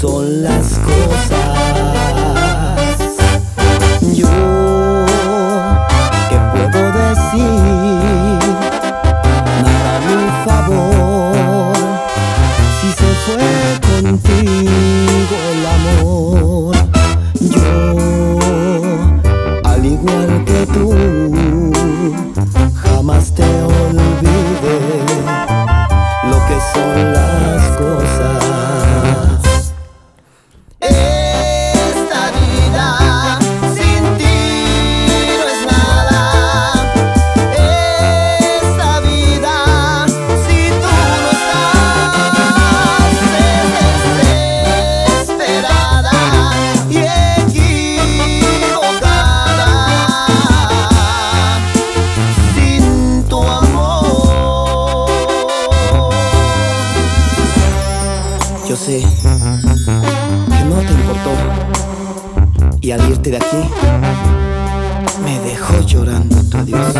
son las cosas. Yo, ¿qué puedo decir? Nada a mi favor, si se fue contigo el amor. Yo, al igual que tú. que no te importó. Y al irte de aquí me dejó llorando tu adiós.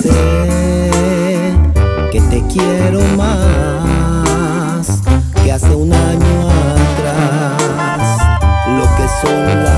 Sé que te quiero más que hace un año atrás, lo que son las